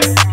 Bye.